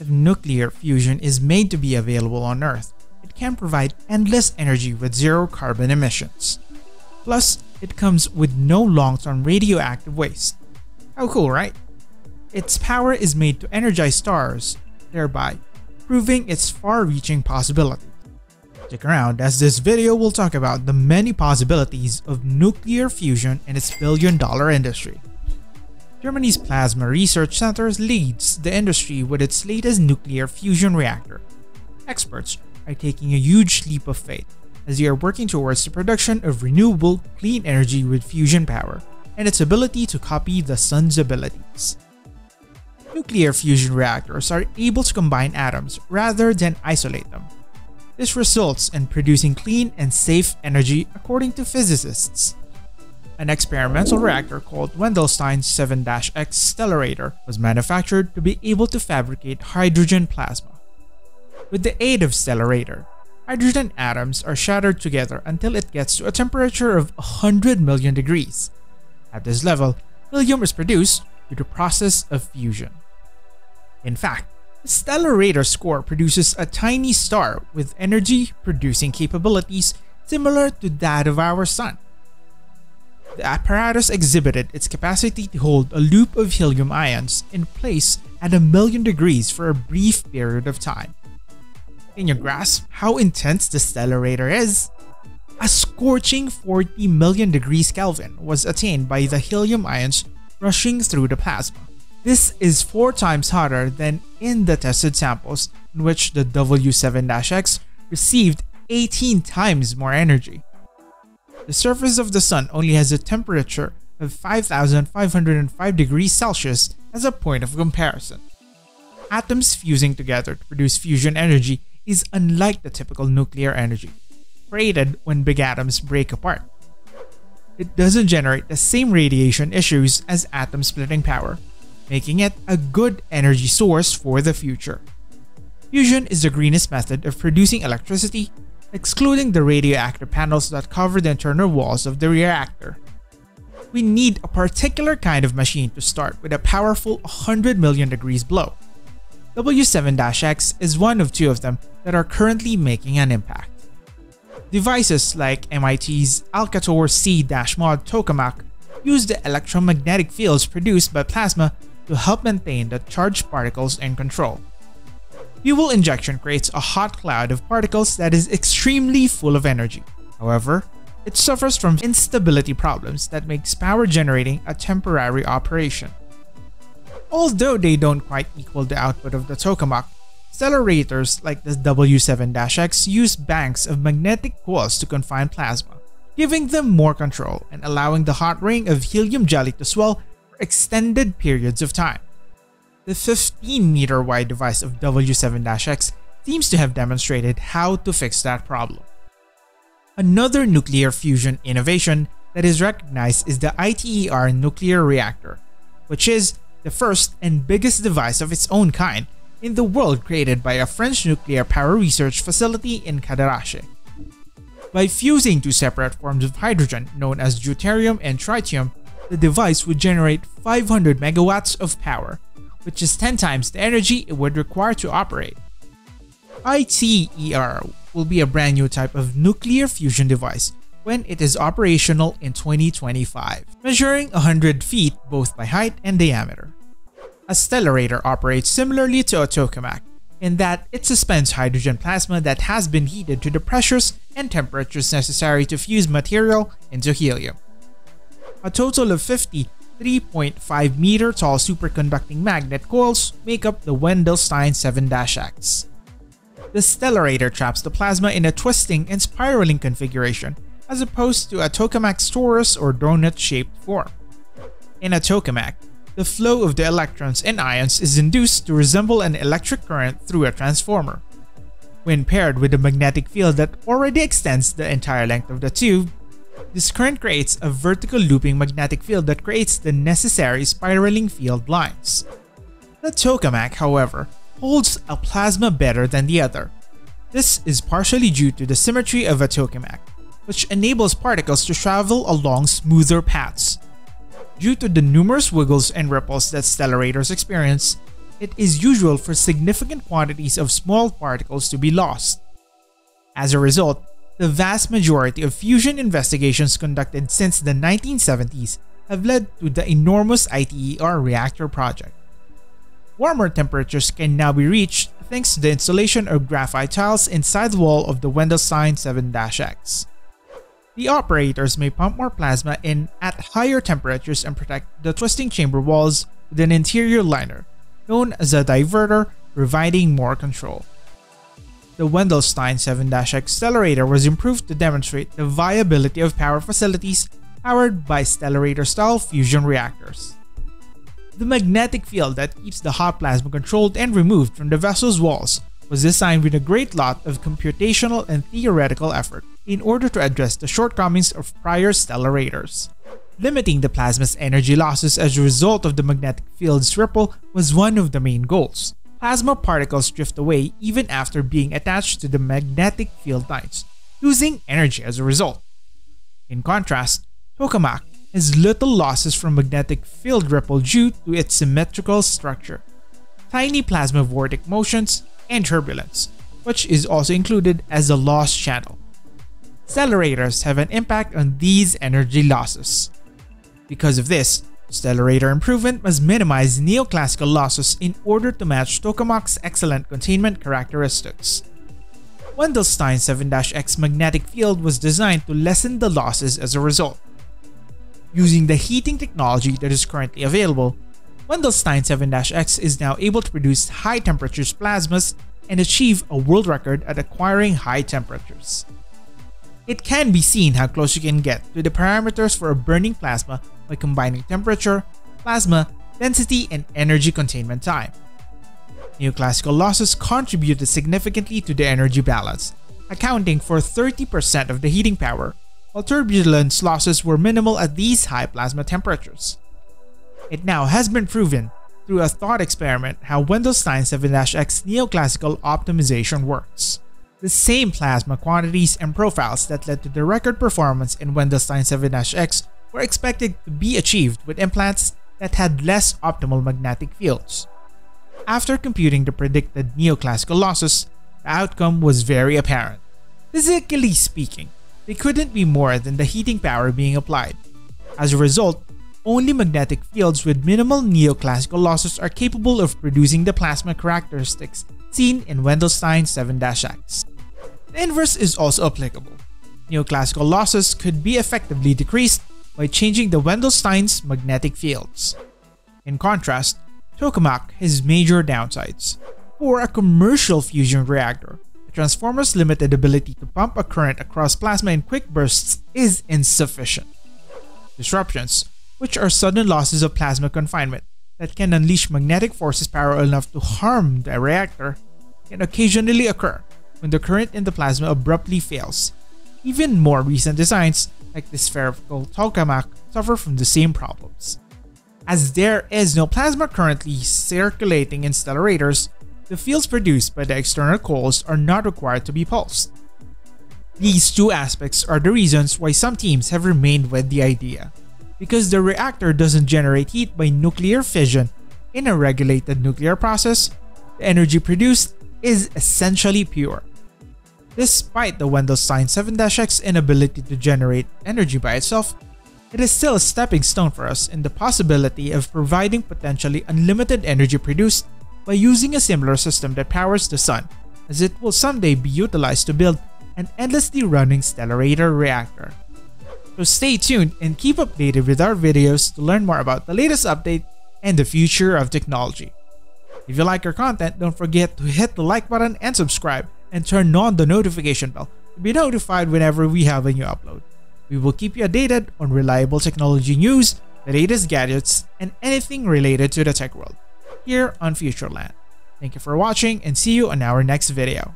if nuclear fusion is made to be available on Earth, it can provide endless energy with zero carbon emissions. Plus, it comes with no long-term radioactive waste. How cool, right? Its power is made to energize stars, thereby proving its far-reaching possibilities. Stick around as this video will talk about the many possibilities of nuclear fusion and its billion-dollar industry. Germany's Plasma Research Center leads the industry with its latest nuclear fusion reactor. Experts are taking a huge leap of faith as they are working towards the production of renewable, clean energy with fusion power and its ability to copy the sun's abilities. Nuclear fusion reactors are able to combine atoms rather than isolate them. This results in producing clean and safe energy according to physicists. An experimental reactor called Wendelstein 7-X Stellarator was manufactured to be able to fabricate hydrogen plasma. With the aid of Stellarator, hydrogen atoms are shattered together until it gets to a temperature of 100 million degrees. At this level, helium is produced through the process of fusion. In fact, the Stellarator's core produces a tiny star with energy-producing capabilities similar to that of our Sun. The apparatus exhibited its capacity to hold a loop of helium ions in place at a million degrees for a brief period of time. Can you grasp how intense the Stellarator is? A scorching 40 million degrees Kelvin was attained by the helium ions rushing through the plasma. This is 4 times hotter than in the tested samples in which the W7-X received 18 times more energy. The surface of the sun only has a temperature of 5505 degrees Celsius as a point of comparison. Atoms fusing together to produce fusion energy is unlike the typical nuclear energy, created when big atoms break apart. It doesn't generate the same radiation issues as atom splitting power, making it a good energy source for the future. Fusion is the greenest method of producing electricity, excluding the radioactive panels that cover the internal walls of the reactor. We need a particular kind of machine to start with a powerful 100 million degrees blow. W7-X is one of two of them that are currently making an impact. Devices like MIT's Alcator C-Mod tokamak use the electromagnetic fields produced by plasma to help maintain the charged particles in control. Fuel injection creates a hot cloud of particles that is extremely full of energy. However, it suffers from instability problems that makes power generating a temporary operation. Although they don't quite equal the output of the tokamak, stellarators like the W7-X use banks of magnetic coils to confine plasma, giving them more control and allowing the hot ring of helium jelly to swell for extended periods of time. The 15 meter wide device of W7-X seems to have demonstrated how to fix that problem. Another nuclear fusion innovation that is recognized is the ITER nuclear reactor, which is the first and biggest device of its own kind in the world created by a French nuclear power research facility in Cadarache. By fusing two separate forms of hydrogen known as deuterium and tritium, the device would generate 500 megawatts of power, which is 10 times the energy it would require to operate. ITER will be a brand new type of nuclear fusion device when it is operational in 2025, measuring 100 feet both by height and diameter. A stellarator operates similarly to a tokamak, in that it suspends hydrogen plasma that has been heated to the pressures and temperatures necessary to fuse material into helium. A total of 50 3.5 meter tall superconducting magnet coils make up the Wendelstein 7-X. The stellarator traps the plasma in a twisting and spiraling configuration as opposed to a tokamak's torus or donut-shaped form. In a tokamak, the flow of the electrons and ions is induced to resemble an electric current through a transformer. When paired with a magnetic field that already extends the entire length of the tube, this current creates a vertical looping magnetic field that creates the necessary spiraling field lines. The tokamak, however, holds a plasma better than the other. This is partially due to the symmetry of a tokamak, which enables particles to travel along smoother paths. Due to the numerous wiggles and ripples that stellarators experience, it is usual for significant quantities of small particles to be lost. As a result, the vast majority of fusion investigations conducted since the 1970s have led to the enormous ITER reactor project. Warmer temperatures can now be reached thanks to the installation of graphite tiles inside the wall of the Wendelstein 7-X. The operators may pump more plasma in at higher temperatures and protect the twisting chamber walls with an interior liner, known as a divertor, providing more control. The Wendelstein 7-X Stellarator was improved to demonstrate the viability of power facilities powered by Stellarator-style fusion reactors. The magnetic field that keeps the hot plasma controlled and removed from the vessel's walls was designed with a great lot of computational and theoretical effort in order to address the shortcomings of prior stellarators. Limiting the plasma's energy losses as a result of the magnetic field's ripple was one of the main goals. Plasma particles drift away even after being attached to the magnetic field lines, losing energy as a result. In contrast, tokamak has little losses from magnetic field ripple due to its symmetrical structure, tiny plasma vortic motions, and turbulence, which is also included as a loss channel. Stellarators have an impact on these energy losses. Because of this, Stellarator improvement must minimize neoclassical losses in order to match tokamak's excellent containment characteristics. Wendelstein 7-X magnetic field was designed to lessen the losses as a result. Using the heating technology that is currently available, Wendelstein 7-X is now able to produce high temperatures plasmas and achieve a world record at acquiring high temperatures. It can be seen how close you can get to the parameters for a burning plasma by combining temperature, plasma, density, and energy containment time. Neoclassical losses contributed significantly to the energy balance, accounting for 30% of the heating power, while turbulence losses were minimal at these high plasma temperatures. It now has been proven through a thought experiment how Wendelstein 7-X neoclassical optimization works the same plasma quantities and profiles that led to the record performance in Wendelstein 7-X were expected to be achieved with implants that had less optimal magnetic fields. After computing the predicted neoclassical losses, the outcome was very apparent. Physically speaking, they couldn't be more than the heating power being applied. As a result, only magnetic fields with minimal neoclassical losses are capable of producing the plasma characteristics seen in Wendelstein 7-X. The inverse is also applicable. Neoclassical losses could be effectively decreased by changing the Wendelstein's magnetic fields. In contrast, tokamak has major downsides. For a commercial fusion reactor, the transformer's limited ability to pump a current across plasma in quick bursts is insufficient. Disruptions, which are sudden losses of plasma confinement that can unleash magnetic forces powerful enough to harm the reactor, can occasionally occur when the current in the plasma abruptly fails. Even more recent designs, like the spherical tokamak, suffer from the same problems. As there is no plasma currently circulating in stellarators, the fields produced by the external coils are not required to be pulsed. These two aspects are the reasons why some teams have remained with the idea. Because the reactor doesn't generate heat by nuclear fission in a regulated nuclear process, the energy produced is essentially pure. Despite the Wendelstein 7-X inability to generate energy by itself, it is still a stepping stone for us in the possibility of providing potentially unlimited energy produced by using a similar system that powers the sun, as it will someday be utilized to build an endlessly running Stellarator reactor. So stay tuned and keep updated with our videos to learn more about the latest update and the future of technology. If you like our content, don't forget to hit the like button and subscribe and turn on the notification bell to be notified whenever we have a new upload. We will keep you updated on reliable technology news, the latest gadgets, and anything related to the tech world here on Futureland. Thank you for watching and see you on our next video.